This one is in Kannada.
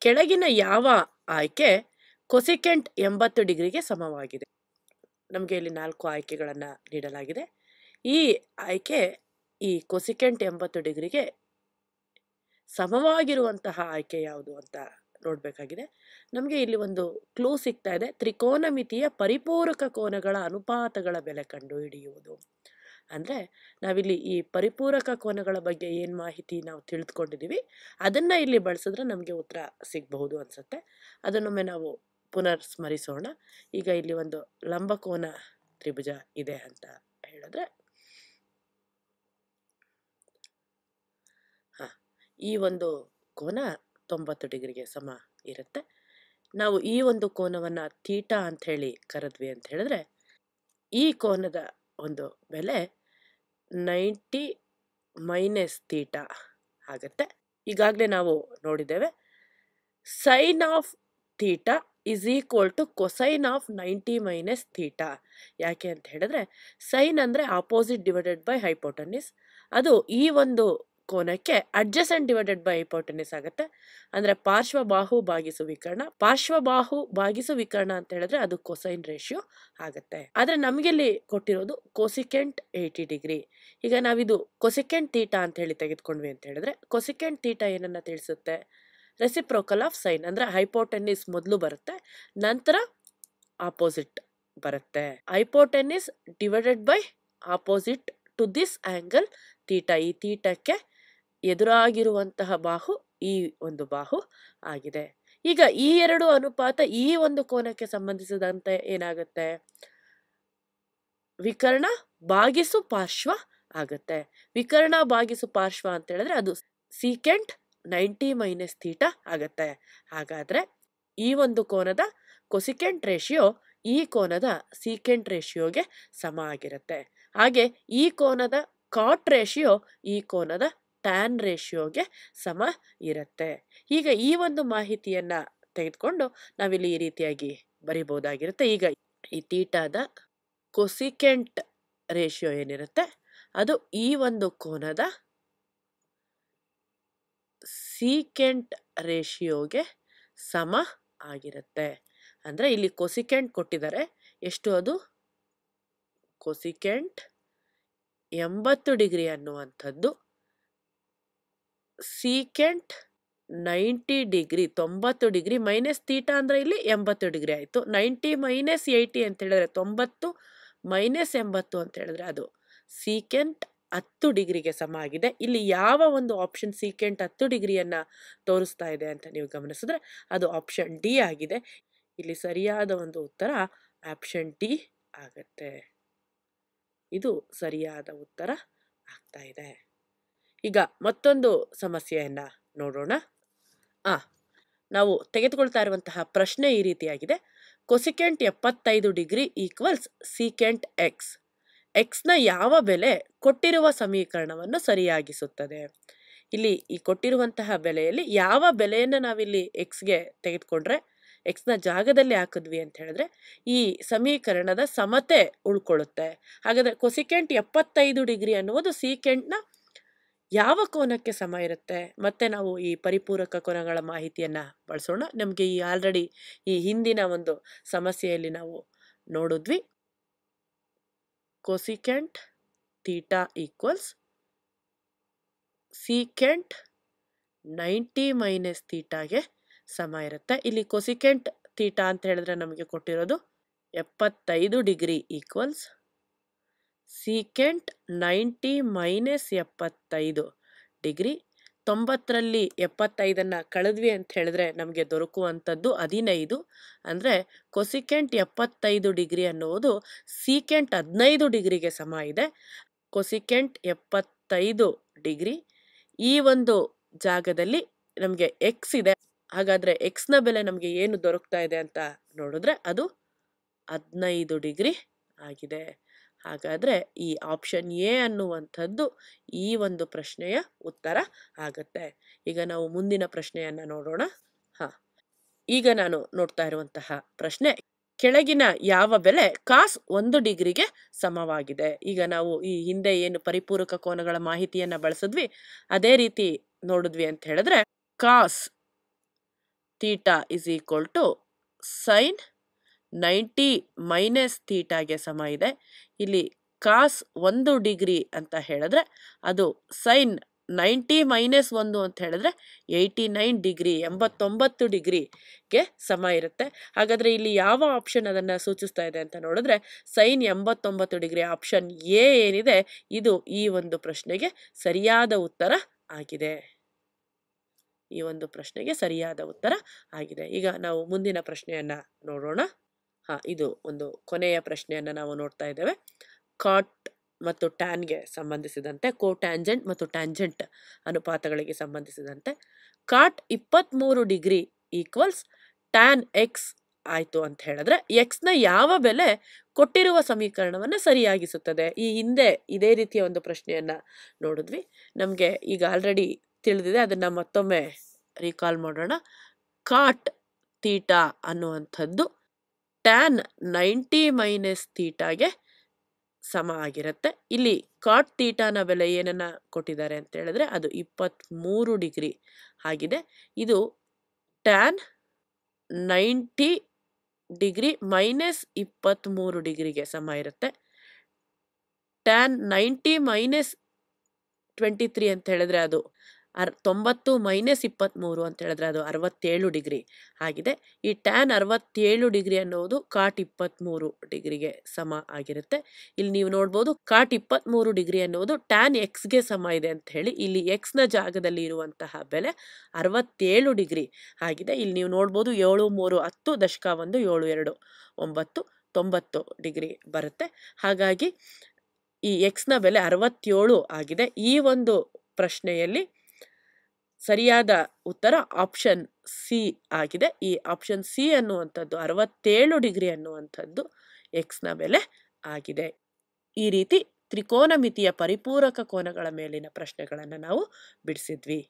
ಕೆಳಗಿನ ಯಾವ ಆಯ್ಕೆ ಕೊಸಿಕೆಂಟ್ ಎಂಬತ್ತು ಡಿಗ್ರಿಗೆ ಸಮವಾಗಿದೆ? ನಮಗೆ ಇಲ್ಲಿ ನಾಲ್ಕು ಆಯ್ಕೆಗಳನ್ನು ನೀಡಲಾಗಿದೆ. ಈ ಆಯ್ಕೆ ಈ ಕೊಸಿಕೆಂಟ್ ಎಂಬತ್ತು ಡಿಗ್ರಿಗೆ ಸಮವಾಗಿರುವಂತಹ ಆಯ್ಕೆ ಯಾವುದು ಅಂತ ನೋಡಬೇಕಾಗಿದೆ. ನಮಗೆ ಇಲ್ಲಿ ಒಂದು ಕ್ಲೂ ಸಿಗ್ತಾ ಇದೆ. ತ್ರಿಕೋನಮಿತಿಯ ಪರಿಪೂರಕ ಕೋನಗಳ ಅನುಪಾತಗಳ ಬೆಲೆ ಕಂಡುಹಿಡಿಯುವುದು. ಅಂದರೆ ನಾವಿಲ್ಲಿ ಈ ಪರಿಪೂರಕ ಕೋನಗಳ ಬಗ್ಗೆ ಏನು ಮಾಹಿತಿ ನಾವು ತಿಳಿದುಕೊಂಡಿದ್ದೀವಿ ಅದನ್ನು ಇಲ್ಲಿ ಬಳಸಿದ್ರೆ ನಮಗೆ ಉತ್ತರ ಸಿಗಬಹುದು ಅನಿಸುತ್ತೆ. ಅದನ್ನೊಮ್ಮೆ ನಾವು ಪುನರ್ ಸ್ಮರಿಸೋಣ. ಈಗ ಇಲ್ಲಿ ಒಂದು ಲಂಬಕೋನ ತ್ರಿಭುಜ ಇದೆ ಅಂತ ಹೇಳಿದ್ರೆ, ಹಾಂ, ಈ ಒಂದು ಕೋನ ತೊಂಬತ್ತು ಡಿಗ್ರಿಗೆ ಸಮ ಇರುತ್ತೆ. ನಾವು ಈ ಒಂದು ಕೋನವನ್ನು ತೀಟ ಅಂತ ಹೇಳಿ ಕರೆದ್ವಿ ಅಂತ ಹೇಳಿದ್ರೆ, ಈ ಕೋನದ ಒಂದು ಬೆಲೆ ನೈಂಟಿ ಮೈನಸ್ ತೀಟ ಆಗುತ್ತೆ. ಈಗಾಗಲೇ ನಾವು ನೋಡಿದ್ದೇವೆ. Sine of theta is equal to cosine of ninety minus theta ಯಾಕೆ ಅಂತ ಹೇಳಿದ್ರೆ, ಸೈನ್ ಅಂದರೆ ಆಪೋಸಿಟ್ ಡಿವೈಡೆಡ್ ಬೈ ಹೈಪೋಟನಿಸ್ ಅದು ಈ ಒಂದು ಕೋನಕ್ಕೆ ಅಡ್ಜಸೆಂಟ್ ಡಿವೈಡೆಡ್ ಬೈ ಐಪೋಟೆನಿಸ್ ಆಗುತ್ತೆ. ಅಂದರೆ ಪಾರ್ಶ್ವಬಾಹು ಭಾಗಿಸು ವಿಕರ್ಣ. ಪಾರ್ಶ್ವಬಾಹು ಭಾಗಿಸು ವಿಕರ್ಣ ಅಂತ ಹೇಳಿದ್ರೆ ಅದು ಕೊಸೈನ್ ರೇಷಿಯೋ ಆಗುತ್ತೆ. ಆದರೆ ನಮಗಿಲ್ಲಿ ಕೊಟ್ಟಿರೋದು ಕೊಸಿಕೆಂಟ್ ಏಯ್ಟಿ ಡಿಗ್ರಿ ಈಗ ನಾವಿದು ಕೊಸಿಕೆಂಟ್ ತೀಟಾ ಅಂತ ಹೇಳಿ ತೆಗೆದುಕೊಂಡ್ವಿ ಅಂತ ಹೇಳಿದ್ರೆ ಕೊಸಿಕೆಂಟ್ ತೀಟಾ ಏನನ್ನ ತಿಳಿಸುತ್ತೆ? ರೆಸಿಪ್ರೋಕಲ್ ಆಫ್ ಸೈನ್ ಅಂದರೆ ಹೈಪೋಟೆನ್ನಿಸ್ ಮೊದಲು ಬರುತ್ತೆ, ನಂತರ ಆಪೋಸಿಟ್ ಬರುತ್ತೆ. Hypotenuse divided by opposite to this angle theta ಈ ತೀಟಕ್ಕೆ ಎದುರಾಗಿರುವಂತಹ ಬಾಹು ಈ ಒಂದು ಬಾಹು ಆಗಿದೆ. ಈಗ ಈ ಎರಡು ಅನುಪಾತ ಈ ಒಂದು ಕೋನಕ್ಕೆ ಸಂಬಂಧಿಸಿದಂತೆ ಏನಾಗುತ್ತೆ? ವಿಕರ್ಣ ಬಾಗಿಸು ಪಾರ್ಶ್ವ ಆಗುತ್ತೆ. ವಿಕರ್ಣ ಬಾಗಿಸು ಪಾರ್ಶ್ವ ಅಂತ ಹೇಳಿದ್ರೆ ಅದು ಸೀಕೆಂಟ್ ನೈಂಟಿ ಮೈನಸ್ ತೀಟ ಆಗತ್ತೆ. ಹಾಗಾದ್ರೆ ಈ ಒಂದು ಕೋನದ ಕೊಸಿಕೆಂಟ್ ರೇಷಿಯೋ ಈ ಕೋನದ ಸೀಕೆಂಟ್ ರೇಷಿಯೋಗೆ ಸಮ ಆಗಿರುತ್ತೆ. ಹಾಗೆ ಈ ಕೋನದ ಕಾಟ್ ರೇಷಿಯೋ ಈ ಕೋನದ ಟ್ಯಾನ್ ರೇಷಿಯೋಗೆ ಸಮ ಇರುತ್ತೆ. ಈಗ ಈ ಒಂದು ಮಾಹಿತಿಯನ್ನ ತೆಗೆದುಕೊಂಡು ನಾವಿಲ್ಲಿ ಈ ರೀತಿಯಾಗಿ ಬರಿಬಹುದಾಗಿರುತ್ತೆ. ಈಗ ಈ ತೀಟಾದ ಕೊಸಿಕೆಂಟ್ ರೇಷಿಯೋ ಏನಿರುತ್ತೆ? ಅದು ಈ ಒಂದು ಕೋನದ ಸೀಕೆಂಟ್ ರೇಷಿಯೋಗೆ ಸಮ ಆಗಿರುತ್ತೆ. ಅಂದರೆ ಇಲ್ಲಿ ಕೊಸಿಕೆಂಟ್ ಕೊಟ್ಟಿದ್ದಾರೆ. ಎಷ್ಟು ಅದು? ಕೊಸಿಕೆಂಟ್ ಎಂಬತ್ತು ಡಿಗ್ರಿ ಅನ್ನುವಂಥದ್ದು. ಸೀಕೆಂಟ್ ನೈಂಟಿ ಡಿಗ್ರಿ, ತೊಂಬತ್ತು ಡಿಗ್ರಿ ಮೈನಸ್ ತೀಟಾ ಅಂದರೆ ಇಲ್ಲಿ ಎಂಬತ್ತು ಡಿಗ್ರಿ ಆಯಿತು. ನೈಂಟಿ ಮೈನಸ್ ಏಯ್ಟಿ ಅಂತ ಹೇಳಿದ್ರೆ ತೊಂಬತ್ತು ಮೈನಸ್ ಎಂಬತ್ತು ಅಂತ ಹೇಳಿದ್ರೆ ಅದು ಸೀಕೆಂಟ್ ಹತ್ತು ಡಿಗ್ರಿಗೆ ಸಮ ಆಗಿದೆ. ಇಲ್ಲಿ ಯಾವ ಒಂದು ಆಪ್ಷನ್ ಸೀಕೆಂಟ್ ಹತ್ತು ಡಿಗ್ರಿಯನ್ನು ತೋರಿಸ್ತಾ ಇದೆ ಅಂತ ನೀವು ಗಮನಿಸಿದ್ರೆ ಅದು ಆಪ್ಷನ್ ಡಿ ಆಗಿದೆ. ಇಲ್ಲಿ ಸರಿಯಾದ ಒಂದು ಉತ್ತರ ಆಪ್ಷನ್ ಡಿ ಆಗತ್ತೆ. ಇದು ಸರಿಯಾದ ಉತ್ತರ ಆಗ್ತಾ ಇದೆ. ಈಗ ಮತ್ತೊಂದು ಸಮಸ್ಯೆಯನ್ನು ನೋಡೋಣ. ಆ, ನಾವು ತೆಗೆದುಕೊಳ್ತಾ ಇರುವಂತಹ ಪ್ರಶ್ನೆ ಈ ರೀತಿಯಾಗಿದೆ. ಕೊಸಿಕೆಂಟ್ ಎಪ್ಪತ್ತೈದು ಡಿಗ್ರಿ ಈಕ್ವಲ್ಸ್ ಸೀಕೆಂಟ್ ಎಕ್ಸ್ ಎಕ್ಸ್ನ ಯಾವ ಬೆಲೆ ಕೊಟ್ಟಿರುವ ಸಮೀಕರಣವನ್ನು ಸರಿಯಾಗಿಸುತ್ತದೆ? ಇಲ್ಲಿ ಈ ಕೊಟ್ಟಿರುವಂತಹ ಬೆಲೆಯಲ್ಲಿ ಯಾವ ಬೆಲೆಯನ್ನು ನಾವಿಲ್ಲಿ ಎಕ್ಸ್ಗೆ ತೆಗೆದುಕೊಂಡ್ರೆ ಎಕ್ಸ್ನ ಜಾಗದಲ್ಲಿ ಹಾಕಿದ್ವಿ ಅಂತ ಹೇಳಿದ್ರೆ, ಈ ಸಮೀಕರಣದ ಸಮತೆ ಉಳ್ಕೊಳ್ಳುತ್ತೆ. ಹಾಗಾದರೆ ಕೊಸಿಕೆಂಟ್ ಎಪ್ಪತ್ತೈದು ಡಿಗ್ರಿ ಅನ್ನುವುದು ಸೀಕೆಂಟ್ನ ಯಾವ ಕೋನಕ್ಕೆ ಸಮ ಇರುತ್ತೆ? ಮತ್ತೆ ನಾವು ಈ ಪರಿಪೂರಕ ಕೋನಗಳ ಮಾಹಿತಿಯನ್ನು ಬಳಸೋಣ. ನಮಗೆ ಈ ಆಲ್ರೆಡಿ ಈ ಹಿಂದಿನ ಒಂದು ಸಮಸ್ಯೆಯಲ್ಲಿ ನಾವು ನೋಡಿದ್ವಿ. Cosecant theta equals secant ninety minus ಥೀಟಾಗೆ ಸಮ ಇರುತ್ತೆ. ಇಲ್ಲಿ ಕೊಸಿಕೆಂಟ್ ಥೀಟಾ ಅಂತ ಹೇಳಿದ್ರೆ ನಮಗೆ ಕೊಟ್ಟಿರೋದು ಎಪ್ಪತ್ತೈದು degree equals secant ninety minus ಎಪ್ಪತ್ತೈದು ಡಿಗ್ರಿ. ತೊಂಬತ್ತರಲ್ಲಿ ಎಪ್ಪತ್ತೈದನ್ನು ಕಳೆದ್ವಿ ಅಂತ ಹೇಳಿದ್ರೆ ನಮಗೆ ದೊರಕುವಂಥದ್ದು ಹದಿನೈದು. ಅಂದರೆ ಕೊಸಿಕೆಂಟ್ ಎಪ್ಪತ್ತೈದು ಡಿಗ್ರಿ ಅನ್ನುವುದು ಸೀಕೆಂಟ್ ಹದಿನೈದು ಡಿಗ್ರಿಗೆ ಸಮ ಇದೆ. ಕೊಸಿಕೆಂಟ್ ಎಪ್ಪತ್ತೈದು ಡಿಗ್ರಿ. ಈ ಒಂದು ಜಾಗದಲ್ಲಿ ನಮಗೆ ಎಕ್ಸ್ ಇದೆ. ಹಾಗಾದರೆ ಎಕ್ಸ್ನ ಬೆಲೆ ನಮಗೆ ಏನು ದೊರಕ್ತಾ ಇದೆ ಅಂತ ನೋಡಿದ್ರೆ ಅದು ಹದಿನೈದು ಡಿಗ್ರಿ ಆಗಿದೆ. ಹಾಗಾದರೆ ಈ ಆಪ್ಷನ್ ಎ ಅನ್ನುವಂಥದ್ದು ಈ ಒಂದು ಪ್ರಶ್ನೆಯ ಉತ್ತರ ಆಗುತ್ತೆ. ಈಗ ನಾವು ಮುಂದಿನ ಪ್ರಶ್ನೆಯನ್ನು ನೋಡೋಣ. ಹಾಂ. ಈಗ ನಾನು ನೋಡ್ತಾ ಇರುವಂತಹ ಪ್ರಶ್ನೆ, ಕೆಳಗಿನ ಯಾವ ಬೆಲೆ ಕಾಸ್ ಒಂದು ಡಿಗ್ರಿಗೆ ಸಮವಾಗಿದೆ? ಈಗ ನಾವು ಈ ಹಿಂದೆ ಏನು ಪರಿಪೂರಕ ಕೋನಗಳ ಮಾಹಿತಿಯನ್ನು ಬಳಸಿದ್ವಿ, ಅದೇ ರೀತಿ ನೋಡಿದ್ವಿ ಅಂತ ಹೇಳಿದ್ರೆ cos theta is equal to sine ninety minus ತೀಟಾಗೆ ಸಮ ಇದೆ. ಇಲ್ಲಿ ಕಾಸ್ ಒಂದು ಡಿಗ್ರಿ ಅಂತ ಹೇಳಿದ್ರೆ ಅದು ಸೈನ್ ನೈಂಟಿ ಮೈನಸ್ ಒಂದು ಅಂತ ಹೇಳಿದ್ರೆ ಏಯ್ಟಿ ನೈನ್ ಡಿಗ್ರಿ, ಎಂಬತ್ತೊಂಬತ್ತು ಡಿಗ್ರಿಗೆ ಸಮ ಇರುತ್ತೆ. ಹಾಗಾದರೆ ಇಲ್ಲಿ ಯಾವ ಆಪ್ಷನ್ ಅದನ್ನು ಸೂಚಿಸ್ತಾ ಇದೆ ಅಂತ ನೋಡಿದ್ರೆ ಸೈನ್ ಎಂಬತ್ತೊಂಬತ್ತು ಡಿಗ್ರಿ ಆಪ್ಷನ್ ಎ ಏನಿದೆ, ಇದು ಈ ಒಂದು ಪ್ರಶ್ನೆಗೆ ಸರಿಯಾದ ಉತ್ತರ ಆಗಿದೆ. ಈ ಒಂದು ಪ್ರಶ್ನೆಗೆ ಸರಿಯಾದ ಉತ್ತರ ಆಗಿದೆ. ಈಗ ನಾವು ಮುಂದಿನ ಪ್ರಶ್ನೆಯನ್ನು ನೋಡೋಣ. ಇದು ಒಂದು ಕೊನೆಯ ಪ್ರಶ್ನೆಯನ್ನು ನಾವು ನೋಡ್ತಾ ಇದ್ದೇವೆ. ಕಾಟ್ ಮತ್ತು ಟ್ಯಾನ್ಗೆ ಸಂಬಂಧಿಸಿದಂತೆ ಕೋ ಟ್ಯಾಂಜೆಂಟ್ ಮತ್ತು ಟ್ಯಾಂಜೆಂಟ್ ಅನುಪಾತಗಳಿಗೆ ಸಂಬಂಧಿಸಿದಂತೆ ಕಾಟ್ ಇಪ್ಪತ್ತ್ಮೂರು ಡಿಗ್ರಿ ಈಕ್ವಲ್ಸ್ ಟ್ಯಾನ್ ಎಕ್ಸ್ ಆಯಿತು ಅಂತ ಹೇಳಿದ್ರೆ ಎಕ್ಸ್ನ ಯಾವ ಬೆಲೆ ಕೊಟ್ಟಿರುವ ಸಮೀಕರಣವನ್ನು ಸರಿಯಾಗಿಸುತ್ತದೆ? ಈ ಹಿಂದೆ ಇದೇ ರೀತಿಯ ಒಂದು ಪ್ರಶ್ನೆಯನ್ನು ನೋಡಿದ್ವಿ. ನಮಗೆ ಈಗ ಆಲ್ರೆಡಿ ತಿಳಿದಿದೆ, ಅದನ್ನು ಮತ್ತೊಮ್ಮೆ ರೀಕಾಲ್ ಮಾಡೋಣ. ಕಾಟ್ ತೀಟಾ ಅನ್ನುವಂಥದ್ದು ಟ್ಯಾನ್ ನೈಂಟಿ ಮೈನಸ್ ತೀಟಾಗೆ ಸಮ ಆಗಿರುತ್ತೆ. ಇಲ್ಲಿ ಕಾಟ್ ತೀಟಾನ ಬೆಲೆ ಏನನ್ನ ಕೊಟ್ಟಿದ್ದಾರೆ ಅಂತ ಹೇಳಿದ್ರೆ ಅದು ಇಪ್ಪತ್ತ್ಮೂರು ಡಿಗ್ರಿ ಆಗಿದೆ. ಇದು ಟ್ಯಾನ್ ನೈಂಟಿ ಡಿಗ್ರಿ ಮೈನಸ್ ಇಪ್ಪತ್ತ್ಮೂರು ಡಿಗ್ರಿಗೆ ಸಮ ಇರುತ್ತೆ. Tan ninety minus twenty three ಅಂತ ಹೇಳಿದ್ರೆ ಅದು ಅರ್ ತೊಂಬತ್ತು ಮೈನಸ್ ಇಪ್ಪತ್ತ್ಮೂರು ಅಂತ ಹೇಳಿದ್ರೆ ಅದು ಅರವತ್ತೇಳು ಡಿಗ್ರಿ ಆಗಿದೆ. ಈ ಟ್ಯಾನ್ ಅರವತ್ತೇಳು ಡಿಗ್ರಿ ಅನ್ನೋದು ಕಾಟ್ ಇಪ್ಪತ್ತ್ಮೂರು ಡಿಗ್ರಿಗೆ ಸಮ ಆಗಿರುತ್ತೆ. ಇಲ್ಲಿ ನೀವು ನೋಡ್ಬೋದು ಕಾಟ್ ಇಪ್ಪತ್ತ್ಮೂರು ಡಿಗ್ರಿ ಅನ್ನೋದು ಟ್ಯಾನ್ ಎಕ್ಸ್ಗೆ ಸಮ ಇದೆ ಅಂತ ಹೇಳಿ ಇಲ್ಲಿ ಎಕ್ಸ್ನ ಜಾಗದಲ್ಲಿ ಇರುವಂತಹ ಬೆಲೆ ಅರವತ್ತೇಳು ಡಿಗ್ರಿ ಆಗಿದೆ. ಇಲ್ಲಿ ನೀವು ನೋಡ್ಬೋದು ಏಳು ಮೂರು ಹತ್ತು ದಶಕ ಒಂದು ಏಳು ಎರಡು ಒಂಬತ್ತು ತೊಂಬತ್ತು ಡಿಗ್ರಿ ಬರುತ್ತೆ. ಹಾಗಾಗಿ ಈ ಎಕ್ಸ್ನ ಬೆಲೆ ಅರವತ್ತೇಳು ಆಗಿದೆ. ಈ ಒಂದು ಪ್ರಶ್ನೆಯಲ್ಲಿ ಸರಿಯಾದ ಉತ್ತರ ಆಪ್ಷನ್ ಸಿ ಆಗಿದೆ. ಈ ಆಪ್ಷನ್ ಸಿ ಅನ್ನುವಂಥದ್ದು ಅರವತ್ತೇಳು ಡಿಗ್ರಿ ಅನ್ನುವಂಥದ್ದು ಎಕ್ಸ್ನ ಬೆಲೆ ಆಗಿದೆ. ಈ ರೀತಿ ತ್ರಿಕೋನಮಿತಿಯ ಪರಿಪೂರಕ ಕೋನಗಳ ಮೇಲಿನ ಪ್ರಶ್ನೆಗಳನ್ನು ನಾವು ಬಿಡಿಸಿದ್ವಿ.